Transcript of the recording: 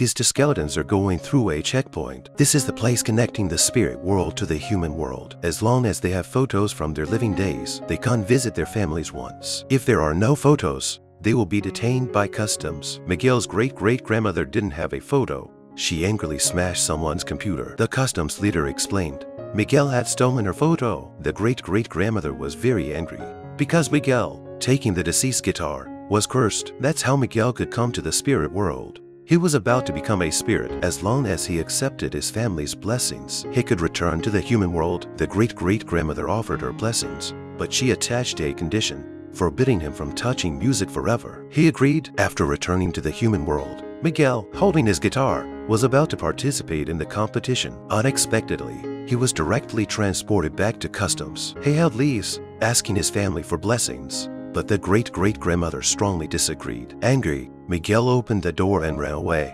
These two skeletons are going through a checkpoint. This is the place connecting the spirit world to the human world. As long as they have photos from their living days, they can't visit their families once. If there are no photos, they will be detained by customs. Miguel's great-great-grandmother didn't have a photo. She angrily smashed someone's computer. The customs leader explained. Miguel had stolen her photo. The great-great-grandmother was very angry. Because Miguel, taking the deceased guitar, was cursed. That's how Miguel could come to the spirit world. He was about to become a spirit as long as he accepted his family's blessings. He could return to the human world. The great-great-grandmother offered her blessings, but she attached a condition, forbidding him from touching music forever. He agreed after returning to the human world. Miguel, holding his guitar, was about to participate in the competition. Unexpectedly, he was directly transported back to customs. He held leaves, asking his family for blessings. But the great-great-grandmother strongly disagreed. Angry, Miguel opened the door and ran away.